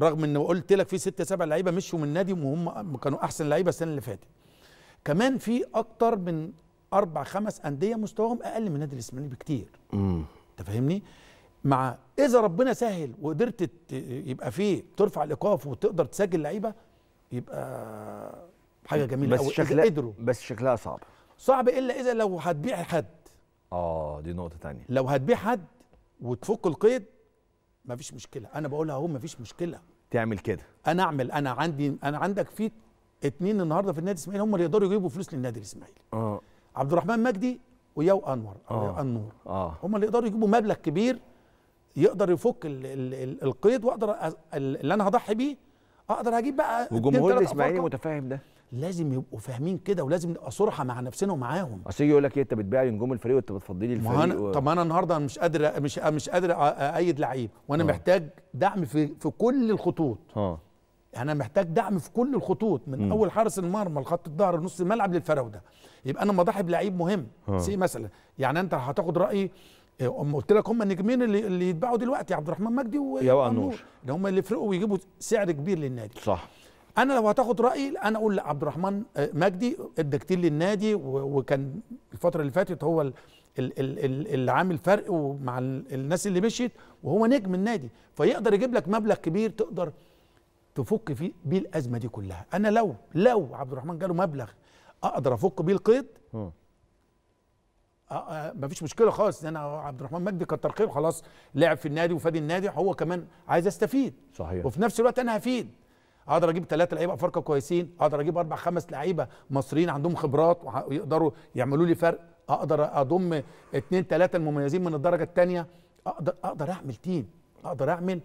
رغم إن قلت لك في ست سبع لعيبة مشوا من النادي وهم كانوا أحسن لعيبة السنة اللي فاتت. كمان في أكتر من أربع خمس أندية مستواهم أقل من النادي الإسماعيلي بكتير. أنت فاهمني؟ مع إذا ربنا سهل وقدرت يبقى فيه ترفع الإيقاف وتقدر تسجل لعيبة يبقى حاجة جميلة بس شكلها قدروا. بس شكلها صعب. صعب إلا إذا لو هتبيع حد. آه دي نقطة تانية. لو هتبيع حد وتفك القيد مفيش مشكلة. أنا بقولها أهو مفيش مشكلة. تعمل كده. أنا أعمل أنا عندي أنا عندك في اتنين النهارده في النادي الإسماعيلي هم اللي يقدروا يجيبوا فلوس للنادي الإسماعيلي. آه. عبد الرحمن مجدي وياو أنور أو. ياو النور آه. هم اللي يقدروا يجيبوا مبلغ كبير يقدر يفك ال ال ال القيد وأقدر اللي أنا هضحي بيه أقدر أجيب بقى وجمهور الإسماعيلي. متفاهم ده. لازم يبقوا فاهمين كده ولازم نبقى صرحة مع نفسنا ومعاهم اصل يجي يقول لك إيه انت بتبيع لي نجوم الفريق وانت بتفضلي هو الفريق و... طب ما أنا النهارده مش قادر مش مش قادر ايد لعيب وأنا آه. محتاج دعم في في كل الخطوط آه أنا محتاج دعم في كل الخطوط من. م. أول حارس المرمى لخط الظهر نص الملعب للفراودة يبقى أنا مضحي بلعيب مهم آه. سي مثلا يعني أنت هتاخد رايي أم قلت لك هم النجمين اللي اللي يتباعوا دلوقتي عبد الرحمن مجدي و- يا وأنور. وأنور. اللي هم اللي يفرقوا ويجيبوا سعر كبير للنادي صح أنا لو هتاخد رأيي أنا أقول لعبد الرحمن آه، مجدي ادى كتير للنادي وكان الفترة اللي فاتت هو ال- ال- ال- ال- اللي عامل فرق ومع ال- الناس اللي مشيت وهو نجم النادي. فيقدر يجيب لك مبلغ كبير تقدر تفك فيه بيه الأزمة دي كلها. أنا لو لو عبد الرحمن جاله مبلغ أقدر أفك بيه القيد آه، آه، مفيش مشكلة خالص. أنا عبد الرحمن مجدي كتر خير خلاص لعب في النادي وفادي النادي هو كمان عايز استفيد صحيح. وفي نفس الوقت أنا هفيد. أقدر أجيب ثلاثة لعيبة افارقة كويسين أقدر أجيب أربع خمس لعيبة مصريين عندهم خبرات ويقدروا يعملوا لي فرق أقدر اضم اثنين ثلاثة المميزين من الدرجة الثانية أقدر أقدر اعمل تيم أقدر اعمل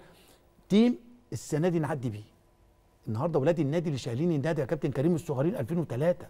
تيم السنة دي نعدي بيه. النهارده ولاد النادي اللي شايلين النادي يا كابتن كريم الصغيرين 2003